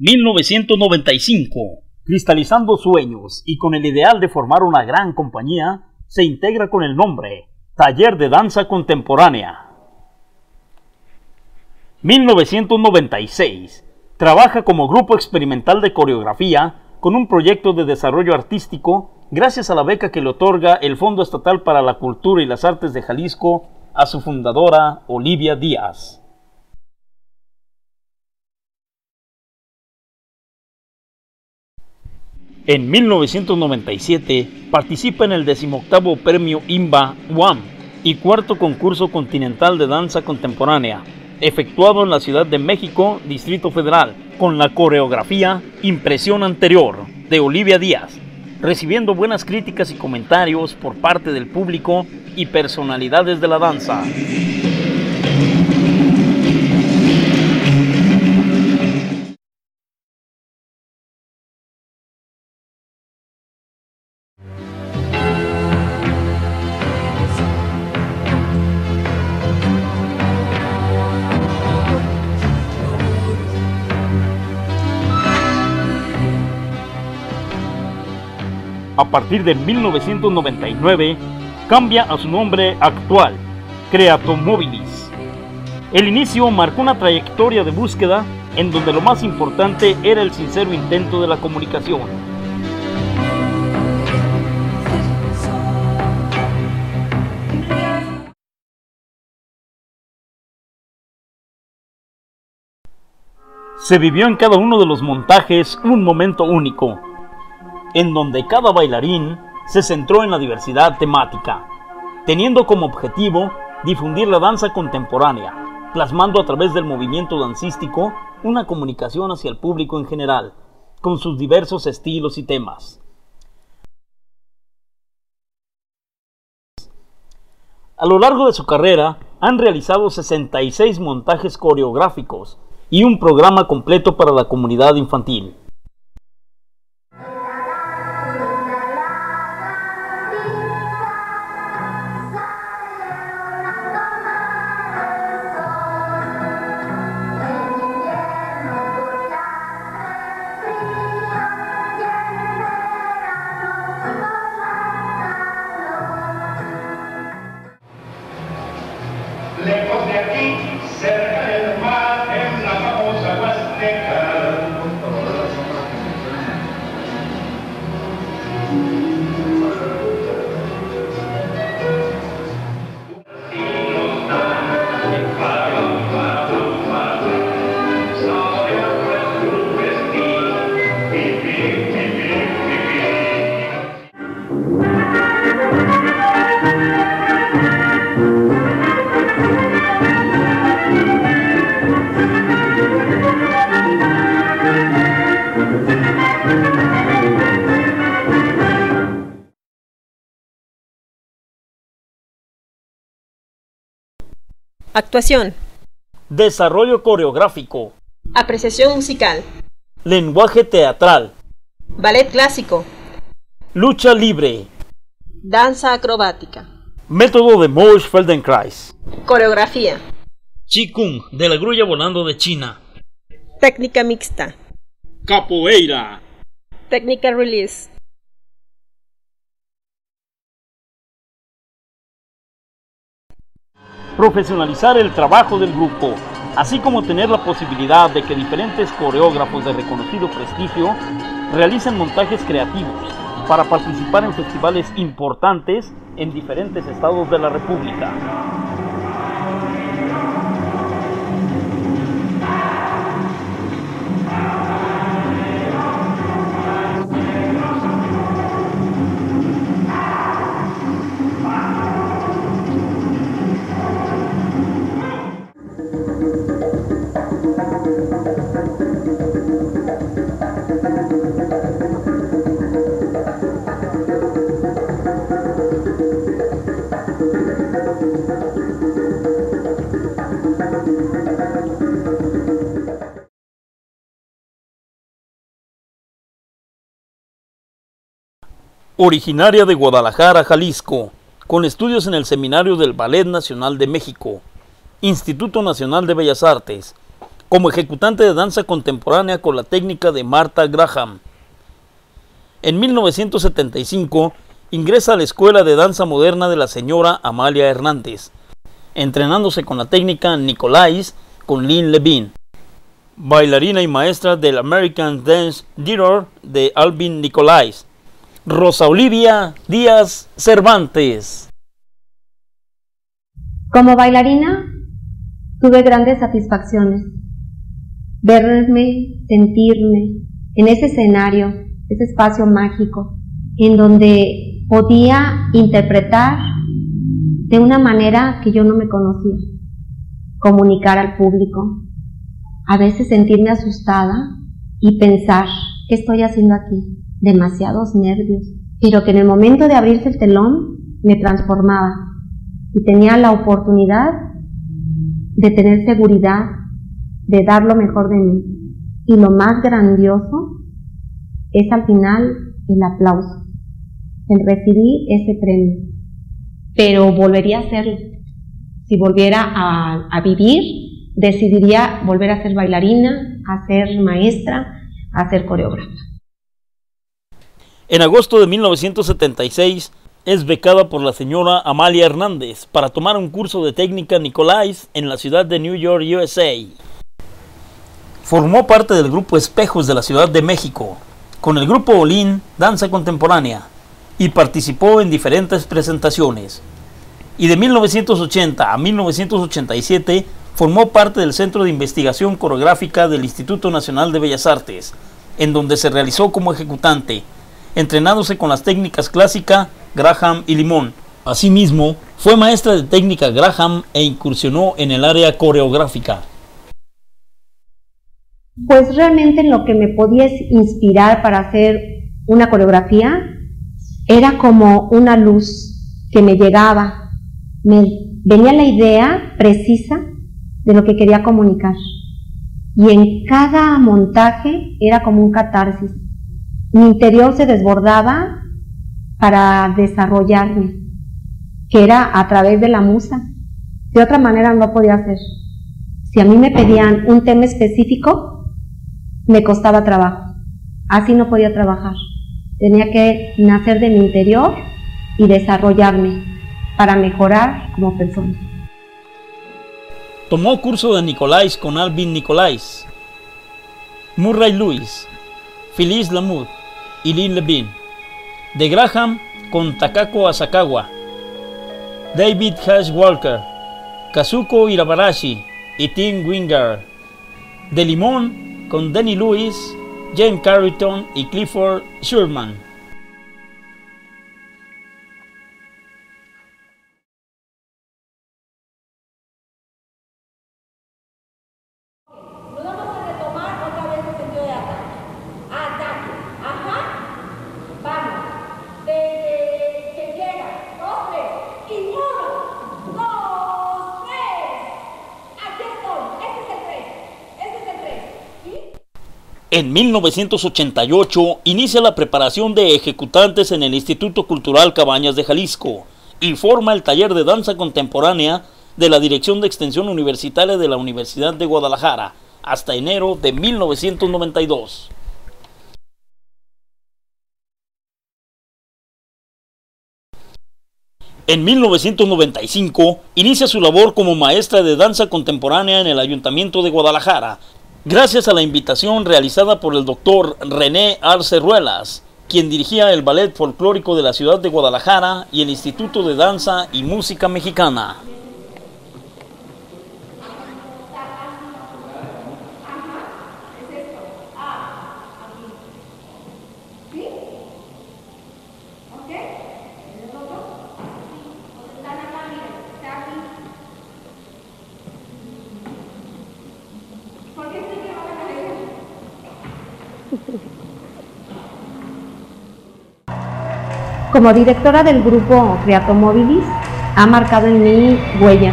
1995. Cristalizando sueños y con el ideal de formar una gran compañía, se integra con el nombre Taller de Danza Contemporánea. 1996. Trabaja como grupo experimental de coreografía con un proyecto de desarrollo artístico gracias a la beca que le otorga el Fondo Estatal para la Cultura y las Artes de Jalisco a su fundadora Olivia Díaz. En 1997 participa en el decimoctavo premio IMBA UAM y cuarto concurso continental de danza contemporánea, efectuado en la Ciudad de México, Distrito Federal, con la coreografía Impresión Anterior de Olivia Díaz, recibiendo buenas críticas y comentarios por parte del público y personalidades de la danza. A partir de 1999, cambia a su nombre actual, Creatomobilis. El inicio marcó una trayectoria de búsqueda en donde lo más importante era el sincero intento de la comunicación. Se vivió en cada uno de los montajes un momento único, en donde cada bailarín se centró en la diversidad temática, teniendo como objetivo difundir la danza contemporánea, plasmando a través del movimiento dancístico una comunicación hacia el público en general, con sus diversos estilos y temas. A lo largo de su carrera han realizado 66 montajes coreográficos y un programa completo para la comunidad infantil. Actuación. Desarrollo coreográfico. Apreciación musical. Lenguaje teatral. Ballet clásico. Lucha libre. Danza acrobática. Método de Mosch Feldenkrais. Coreografía. Qigong de la grulla volando de China. Técnica mixta. Capoeira. Técnica release. Profesionalizar el trabajo del grupo, así como tener la posibilidad de que diferentes coreógrafos de reconocido prestigio realicen montajes creativos para participar en festivales importantes en diferentes estados de la República. Originaria de Guadalajara, Jalisco, con estudios en el Seminario del Ballet Nacional de México, Instituto Nacional de Bellas Artes, como ejecutante de danza contemporánea con la técnica de Martha Graham. En 1975 ingresa a la Escuela de Danza Moderna de la señora Amalia Hernández, entrenándose con la técnica Nicolais con Lynn Levine, bailarina y maestra del American Dance Theater de Alvin Nicolais, Rosa Olivia Díaz Cervantes. Como bailarina tuve grandes satisfacciones. Verme, sentirme en ese escenario, ese espacio mágico, en donde podía interpretar de una manera que yo no me conocía, comunicar al público, a veces sentirme asustada y pensar, ¿qué estoy haciendo aquí? Demasiados nervios, pero que en el momento de abrirse el telón me transformaba y tenía la oportunidad de tener seguridad, de dar lo mejor de mí. Y lo más grandioso es al final el aplauso, el ese premio. Pero volvería a hacerlo. Si volviera a, a vivir, decidiría volver a ser bailarina, a ser maestra, a ser coreógrafa. En agosto de 1976 es becada por la señora Amalia Hernández para tomar un curso de técnica Nicolais en la ciudad de New York, USA. Formó parte del grupo Espejos de la Ciudad de México, con el grupo Olin Danza Contemporánea, y participó en diferentes presentaciones. Y de 1980 a 1987 formó parte del Centro de Investigación Coreográfica del Instituto Nacional de Bellas Artes, en donde se realizó como ejecutante, entrenándose con las técnicas clásica, Graham y Limón. Asimismo, fue maestra de técnica Graham e incursionó en el área coreográfica. Pues realmente lo que me podía inspirar para hacer una coreografía era como una luz que me llegaba, me venía la idea precisa de lo que quería comunicar. Y en cada montaje era como un catarsis. Mi interior se desbordaba para desarrollarme, que era a través de la musa. De otra manera no podía hacer. Si a mí me pedían un tema específico, me costaba trabajo. Así no podía trabajar. Tenía que nacer de mi interior y desarrollarme para mejorar como persona. Tomó curso de Nicolás con Alvin Nicolás, Murray Lewis, Phyllis Lamud y Lynn Levine. De Graham con Takako Asakawa, David Hash Walker, Kazuko Irabarashi y Tim Wingard. De Limón con Danny Lewis, James Carrington y Clifford Sherman. En 1988 inicia la preparación de ejecutantes en el Instituto Cultural Cabañas de Jalisco y forma el taller de danza contemporánea de la Dirección de Extensión Universitaria de la Universidad de Guadalajara hasta enero de 1992. En 1995 inicia su labor como maestra de danza contemporánea en el Ayuntamiento de Guadalajara Gracias a la invitación realizada por el doctor René Arce Ruelas, quien dirigía el Ballet Folclórico de la ciudad de Guadalajara y el Instituto de Danza y Música Mexicana. Como directora del grupo Creatomóvilis, ha marcado en mí huella,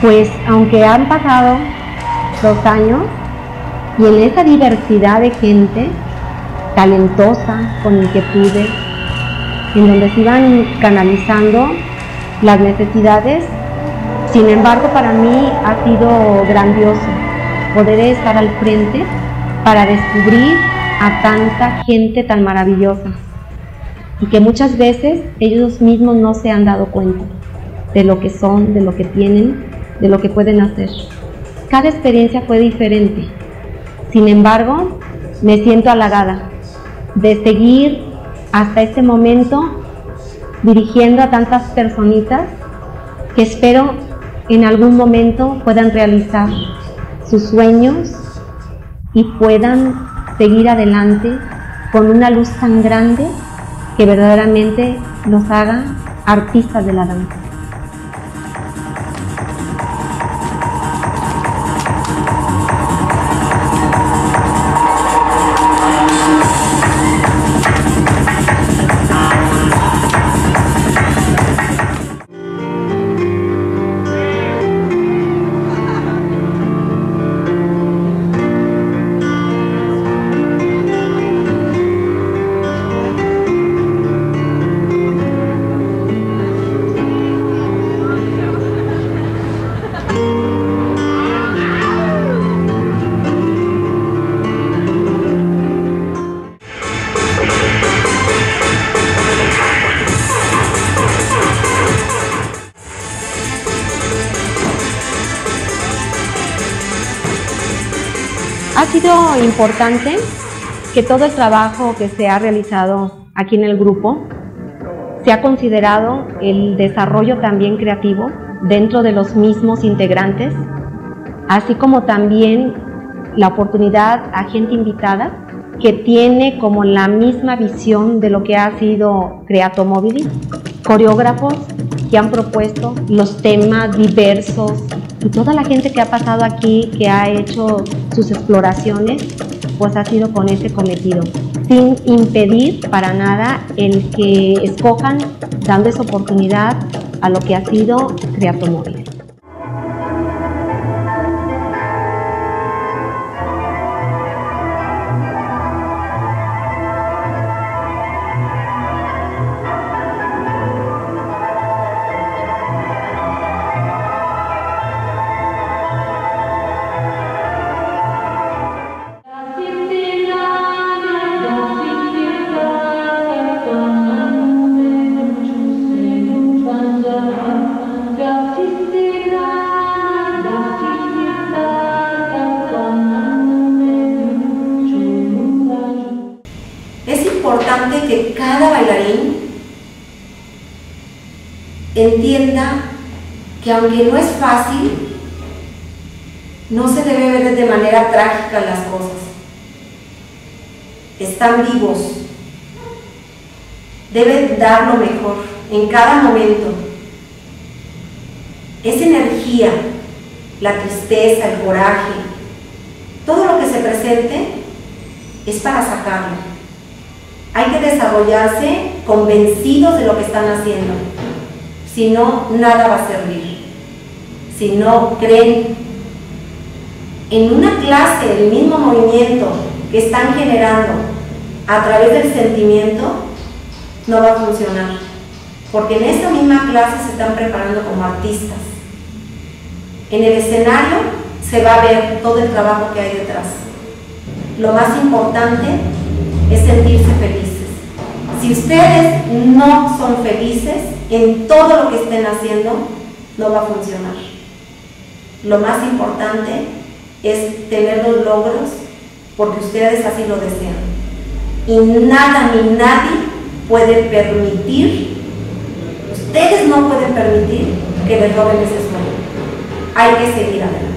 pues aunque han pasado dos años y en esa diversidad de gente talentosa, con inquietudes, en donde se iban canalizando las necesidades, sin embargo para mí ha sido grandioso, poder estar al frente para descubrir a tanta gente tan maravillosa y que muchas veces ellos mismos no se han dado cuenta de lo que son, de lo que tienen, de lo que pueden hacer. Cada experiencia fue diferente. Sin embargo, me siento halagada de seguir hasta este momento dirigiendo a tantas personitas que espero en algún momento puedan realizar sus sueños y puedan seguir adelante con una luz tan grande que verdaderamente los haga artistas de la danza. Ha sido importante que todo el trabajo que se ha realizado aquí en el grupo se ha considerado el desarrollo también creativo dentro de los mismos integrantes, así como también la oportunidad a gente invitada que tiene como la misma visión de lo que ha sido Creatomobili, coreógrafos que han propuesto los temas diversos y toda la gente que ha pasado aquí, que ha hecho sus exploraciones, pues ha sido con ese cometido, sin impedir para nada el que escojan dando esa oportunidad a lo que ha sido Creatomóvil. Entienda que aunque no es fácil, no se debe ver de manera trágica las cosas. Están vivos. Deben dar lo mejor en cada momento. Esa energía, la tristeza, el coraje, todo lo que se presente es para sacarlo. Hay que desarrollarse convencidos de lo que están haciendo. Si no, nada va a servir. Si no creen en una clase, el mismo movimiento que están generando a través del sentimiento, no va a funcionar. Porque en esta misma clase se están preparando como artistas. En el escenario se va a ver todo el trabajo que hay detrás. Lo más importante es sentirse felices. Si ustedes no son felices en todo lo que estén haciendo, no va a funcionar. Lo más importante es tener los logros porque ustedes así lo desean. Y nada ni nadie puede permitir, ustedes no pueden permitir que les roben ese sueño. Hay que seguir adelante.